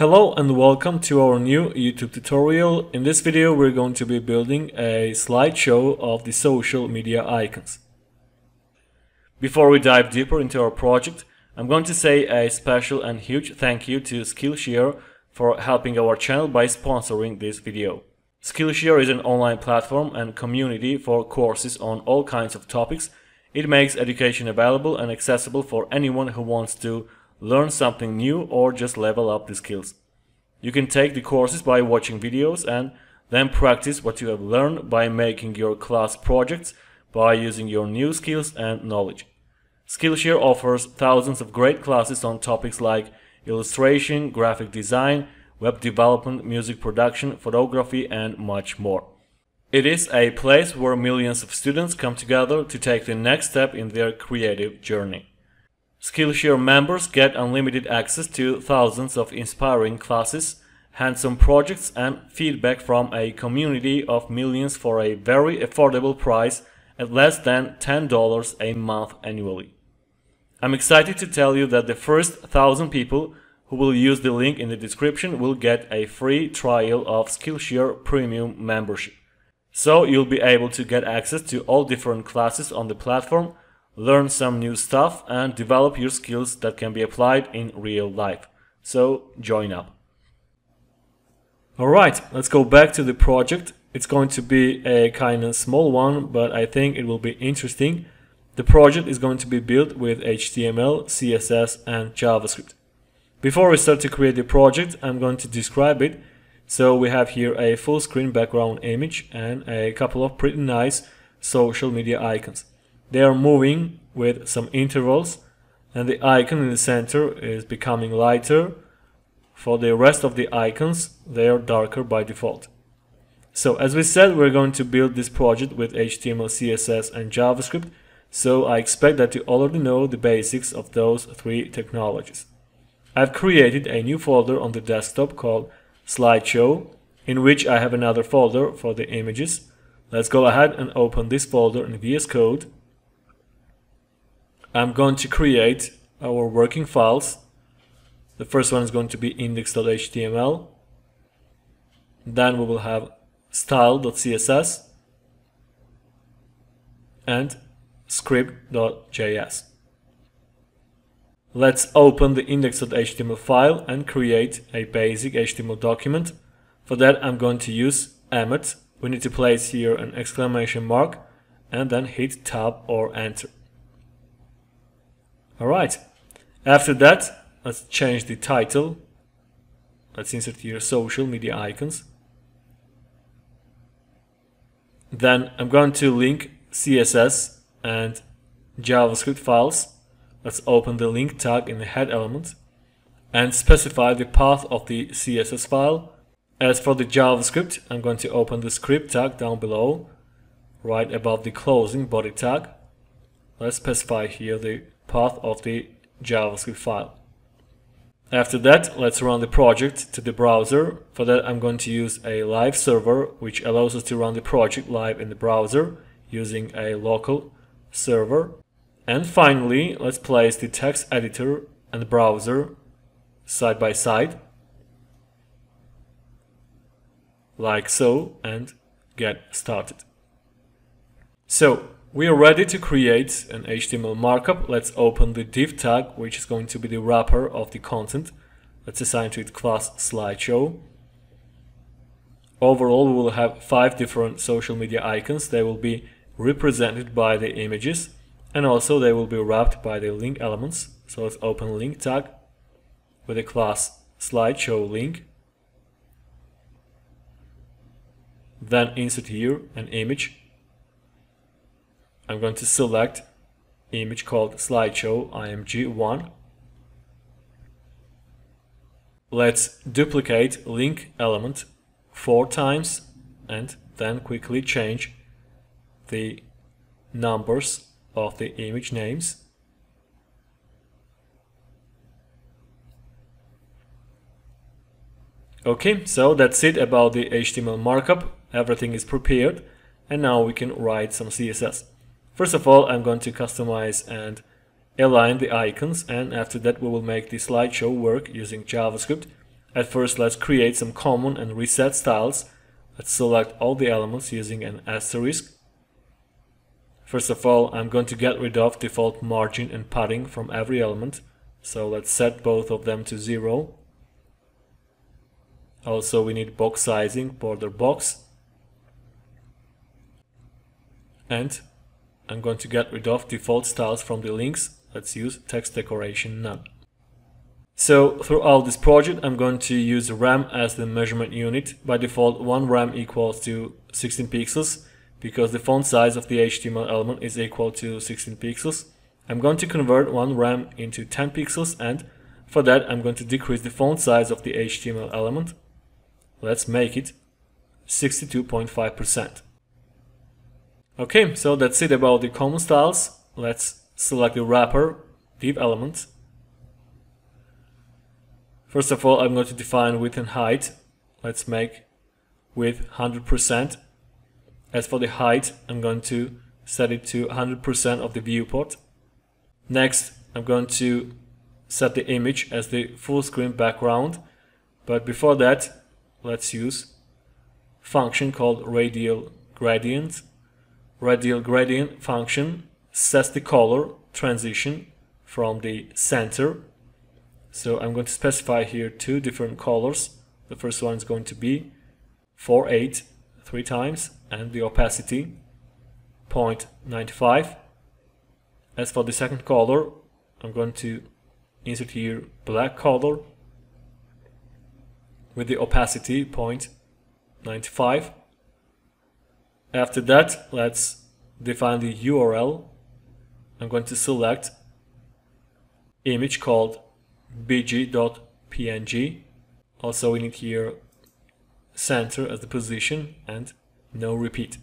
Hello and welcome to our new YouTube tutorial. In this video we're going to be building a slideshow of the social media icons. Before we dive deeper into our project, I'm going to say a special and huge thank you to Skillshare for helping our channel by sponsoring this video. Skillshare is an online platform and community for courses on all kinds of topics. It makes education available and accessible for anyone who wants to learn something new or just level up the skills. You can take the courses by watching videos and then practice what you have learned by making your class projects by using your new skills and knowledge. Skillshare offers thousands of great classes on topics like illustration, graphic design, web development, music production, photography, and much more. It is a place where millions of students come together to take the next step in their creative journey. Skillshare members get unlimited access to thousands of inspiring classes, hands-on projects and feedback from a community of millions for a very affordable price at less than $10 a month annually. I'm excited to tell you that the first 1000 people who will use the link in the description will get a free trial of Skillshare Premium membership. So you'll be able to get access to all different classes on the platform learn some new stuff and develop your skills that can be applied in real life. So join up. Alright, let's go back to the project. It's going to be a kind of small one, but I think it will be interesting. The project is going to be built with HTML, CSS and JavaScript. Before we start to create the project, I'm going to describe it. So we have here a full screen background image and a couple of pretty nice social media icons. They are moving with some intervals and the icon in the center is becoming lighter. For the rest of the icons, they are darker by default. So as we said, we're going to build this project with HTML, CSS and JavaScript. So I expect that you already know the basics of those three technologies. I've created a new folder on the desktop called slideshow in which I have another folder for the images. Let's go ahead and open this folder in VS Code I'm going to create our working files. The first one is going to be index.html. Then we will have style.css and script.js. Let's open the index.html file and create a basic HTML document. For that I'm going to use Emmet. We need to place here an exclamation mark and then hit tab or enter. Alright, after that, let's change the title. Let's insert here social media icons. Then I'm going to link CSS and JavaScript files. Let's open the link tag in the head element and specify the path of the CSS file. As for the JavaScript, I'm going to open the script tag down below, right above the closing body tag. Let's specify here the path of the JavaScript file. After that, let's run the project to the browser. For that, I'm going to use a live server, which allows us to run the project live in the browser using a local server. And finally, let's place the text editor and the browser side by side, like so, and get started. So, we are ready to create an HTML markup. Let's open the div tag, which is going to be the wrapper of the content. Let's assign to it class slideshow. Overall, we will have five different social media icons. They will be represented by the images and also they will be wrapped by the link elements. So let's open link tag with the class slideshow link. Then insert here an image I'm going to select image called slideshow img1 let's duplicate link element four times and then quickly change the numbers of the image names. Okay so that's it about the HTML markup. Everything is prepared. And now we can write some CSS First of all, I'm going to customize and align the icons and after that we will make the slideshow work using JavaScript. At first, let's create some common and reset styles. Let's select all the elements using an asterisk. First of all, I'm going to get rid of default margin and padding from every element. So let's set both of them to zero. Also, we need box sizing, border box. And I'm going to get rid of default styles from the links. Let's use text decoration none. So throughout this project, I'm going to use rem as the measurement unit. By default, one rem equals to 16 pixels because the font size of the HTML element is equal to 16 pixels. I'm going to convert one rem into 10 pixels and for that I'm going to decrease the font size of the HTML element. Let's make it 62.5%. Okay, so that's it about the common styles. Let's select the wrapper div element. First of all, I'm going to define width and height. Let's make width 100%. As for the height, I'm going to set it to 100% of the viewport. Next, I'm going to set the image as the full screen background. But before that, let's use function called radial gradient. Radial gradient function sets the color transition from the center. So I'm going to specify here two different colors. The first one is going to be 48 three times and the opacity 0.95 as for the second color, I'm going to insert here black color with the opacity 0.95. After that, let's define the URL. I'm going to select image called bg.png. Also, we need here center as the position and no repeat.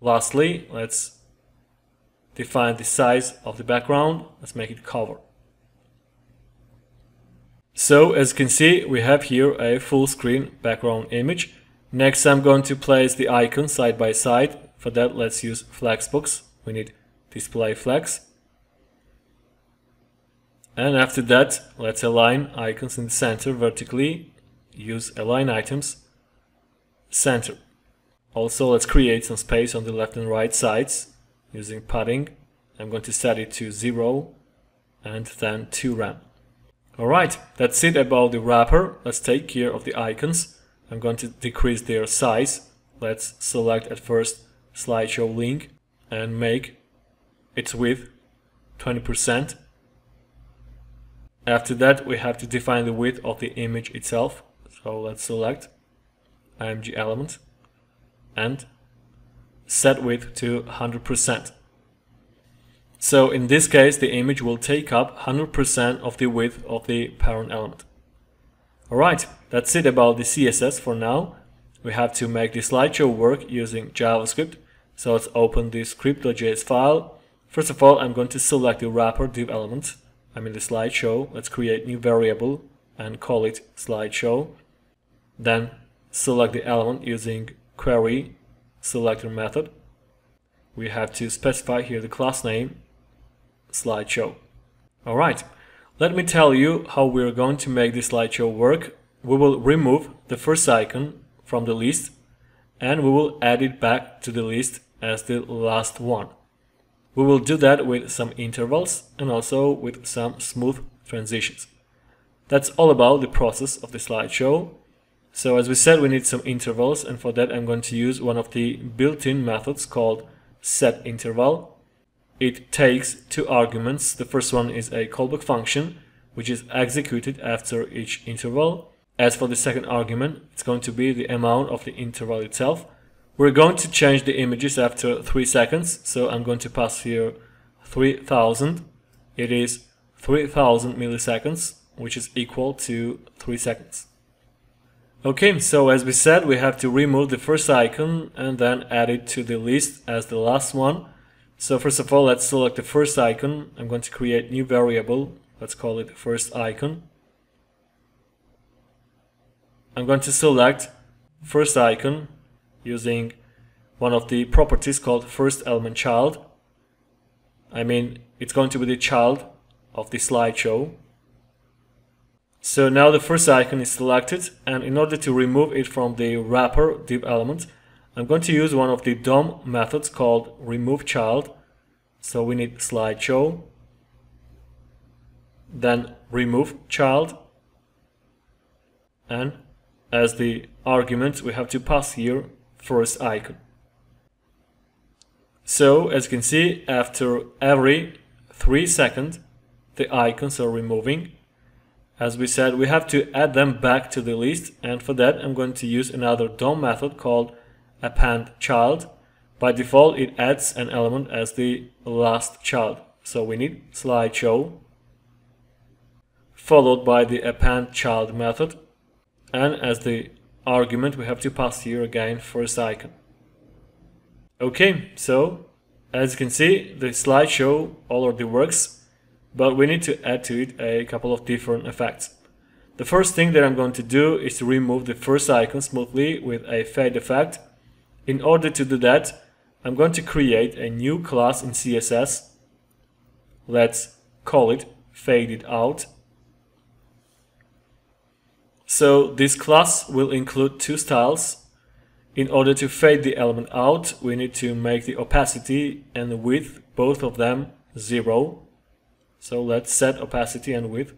Lastly, let's define the size of the background. Let's make it cover. So as you can see, we have here a full screen background image. Next, I'm going to place the icon side by side. For that, let's use Flexbox. We need display flex. And after that, let's align icons in the center vertically. Use align items, center. Also, let's create some space on the left and right sides using padding. I'm going to set it to 0 and then 2 rem. Alright, that's it about the wrapper. Let's take care of the icons. I'm going to decrease their size. Let's select at first slideshow link and make its width 20%. After that, we have to define the width of the image itself. So let's select img element and set width to 100%. So in this case, the image will take up 100% of the width of the parent element. Alright, that's it about the CSS for now. We have to make the slideshow work using JavaScript. So let's open the script.js file. First of all, I'm going to select the wrapper div element. I'm in the slideshow. Let's create new variable and call it slideshow. Then select the element using query selector method. We have to specify here the class name, slideshow. Alright, let me tell you how we're going to make this slideshow work. We will remove the first icon from the list and we will add it back to the list as the last one. We will do that with some intervals and also with some smooth transitions. That's all about the process of the slideshow. So as we said, we need some intervals, and for that I'm going to use one of the built-in methods called setInterval. It takes two arguments. The first one is a callback function, which is executed after each interval. As for the second argument, it's going to be the amount of the interval itself. We're going to change the images after 3 seconds, so I'm going to pass here 3000. It is 3000 milliseconds, which is equal to 3 seconds. Okay, so as we said, we have to remove the first icon and then add it to the list as the last one. So first of all, let's select the first icon. I'm going to create new variable. Let's call it first icon. I'm going to select first icon using one of the properties called first element child. I mean, it's going to be the child of the slideshow. So now the first icon is selected and in order to remove it from the wrapper div element, I'm going to use one of the DOM methods called remove child. So we need slideshow, then remove child, and as the argument we have to pass here first icon. So as you can see after every 3 seconds the icons are removing as we said, we have to add them back to the list and for that I'm going to use another DOM method called append child. By default it adds an element as the last child. So we need slideshow followed by the append child method and as the argument we have to pass here again first icon. Okay, so as you can see the slideshow already works but we need to add to it a couple of different effects. The first thing that I'm going to do is to remove the first icon smoothly with a fade effect. In order to do that, I'm going to create a new class in CSS. Let's call it faded out. So this class will include two styles. In order to fade the element out, we need to make the opacity and the width, both of them, zero. So let's set opacity and width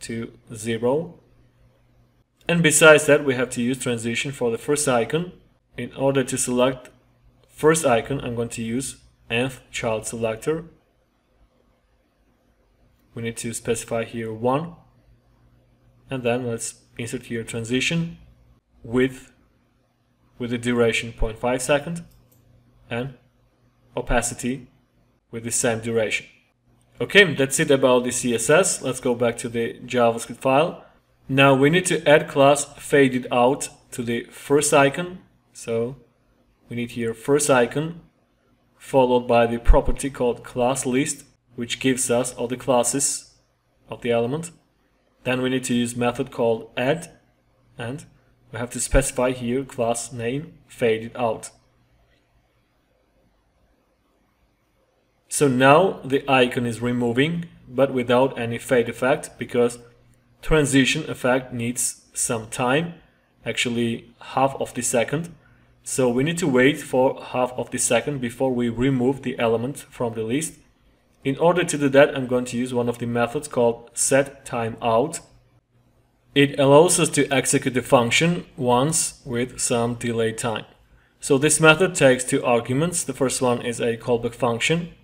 to 0. And besides that, we have to use transition for the first icon. In order to select first icon, I'm going to use nth child selector. We need to specify here 1. And then let's insert here transition width with the duration 0.5 second and opacity with the same duration. Okay, that's it about the CSS. Let's go back to the JavaScript file. Now we need to add class faded out to the first icon. So we need here first icon followed by the property called class list which gives us all the classes of the element. Then we need to use method called add and we have to specify here class name faded out. So now the icon is removing, but without any fade effect because transition effect needs some time, actually half of the second. So we need to wait for half of the second before we remove the element from the list. In order to do that, I'm going to use one of the methods called set timeout. It allows us to execute the function once with some delay time. So this method takes two arguments. The first one is a callback function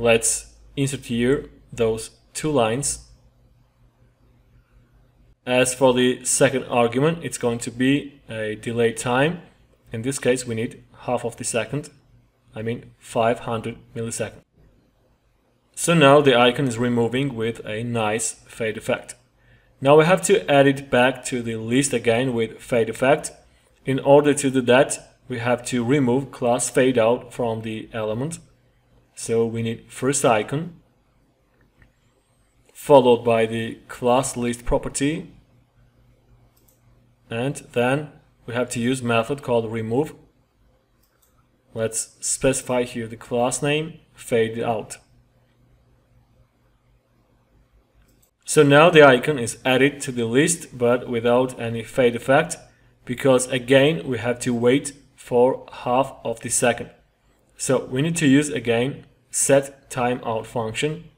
Let's insert here those two lines. As for the second argument, it's going to be a delay time. In this case, we need half of the second. I mean 500 milliseconds. So now the icon is removing with a nice fade effect. Now we have to add it back to the list again with fade effect. In order to do that, we have to remove class fade out from the element so we need first icon followed by the class list property and then we have to use method called remove. Let's specify here the class name fade out. So now the icon is added to the list but without any fade effect because again we have to wait for half of the second. So we need to use again set timeout function.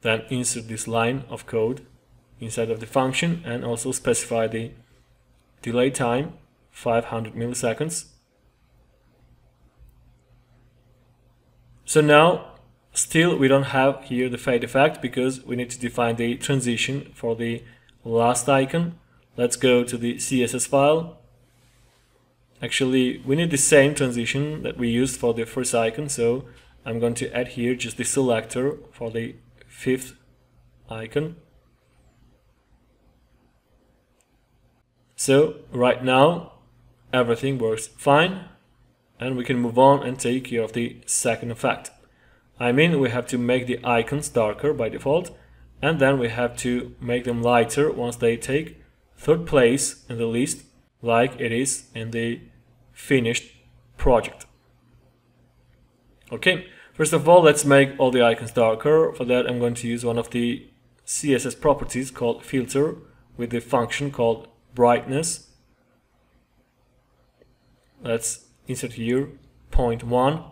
Then insert this line of code inside of the function and also specify the delay time 500 milliseconds. So now still we don't have here the fade effect because we need to define the transition for the last icon. Let's go to the CSS file Actually, we need the same transition that we used for the first icon, so I'm going to add here just the selector for the fifth icon. So right now everything works fine and we can move on and take care of the second effect. I mean we have to make the icons darker by default and then we have to make them lighter once they take third place in the list like it is in the finished project. Okay, First of all, let's make all the icons darker. For that, I'm going to use one of the CSS properties called filter with the function called brightness. Let's insert here 0.1.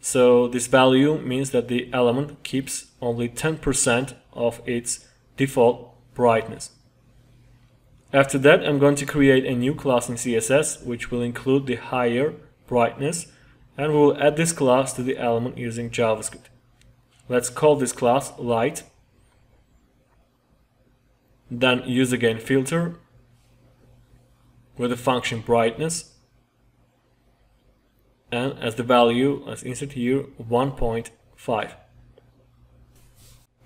So this value means that the element keeps only 10% of its default brightness. After that, I'm going to create a new class in CSS which will include the higher brightness and we will add this class to the element using JavaScript. Let's call this class light. Then use again filter with the function brightness and as the value, let's insert here 1.5.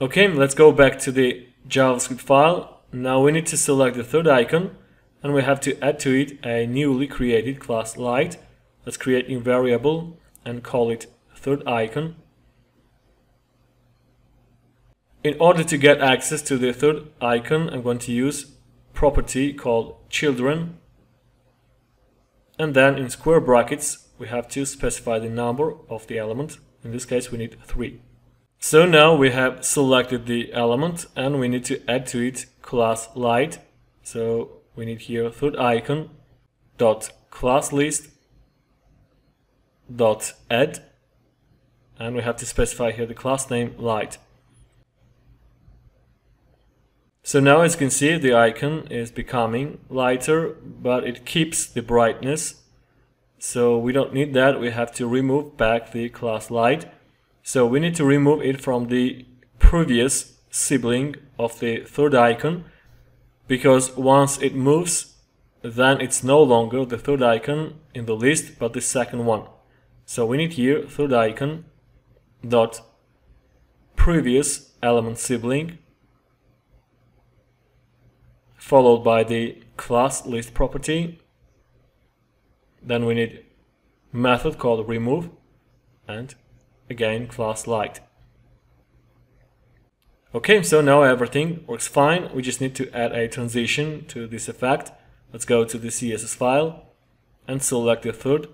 Okay, let's go back to the JavaScript file. Now we need to select the third icon and we have to add to it a newly created class light. Let's create a variable and call it third icon. In order to get access to the third icon, I'm going to use property called children and then in square brackets we have to specify the number of the element. In this case we need 3. So now we have selected the element and we need to add to it class light. So we need here third icon dot class list dot add and we have to specify here the class name light. So now as you can see the icon is becoming lighter but it keeps the brightness. So we don't need that. We have to remove back the class light. So we need to remove it from the previous sibling of the third icon because once it moves then it's no longer the third icon in the list but the second one. So we need here third icon dot previous element sibling followed by the class list property then we need method called remove and again class light. Okay, so now everything works fine. We just need to add a transition to this effect. Let's go to the CSS file and select the third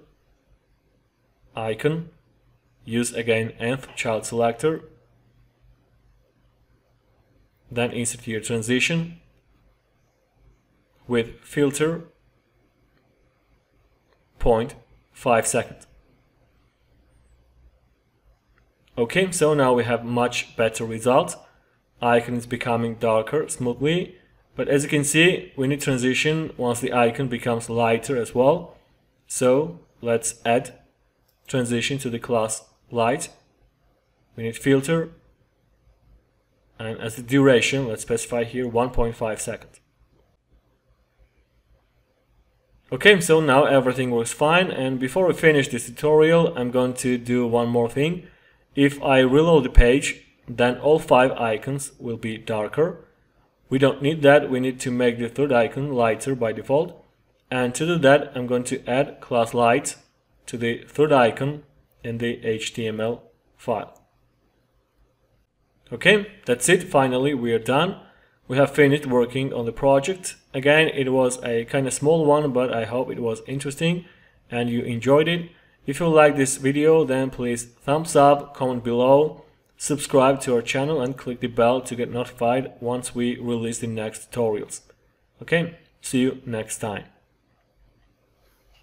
icon. Use again nth child selector. Then insert your transition with filter 0.5 seconds. Okay, so now we have much better result. Icon is becoming darker smoothly, but as you can see, we need transition once the icon becomes lighter as well. So let's add transition to the class light. We need filter, and as the duration, let's specify here 1.5 seconds. Okay, so now everything works fine and before we finish this tutorial I'm going to do one more thing. If I reload the page then all five icons will be darker. We don't need that, we need to make the third icon lighter by default. And to do that I'm going to add class light to the third icon in the HTML file. Okay, that's it, finally we are done we have finished working on the project. Again, it was a kind of small one, but I hope it was interesting and you enjoyed it. If you like this video, then please thumbs up, comment below, subscribe to our channel and click the bell to get notified once we release the next tutorials. Okay, see you next time.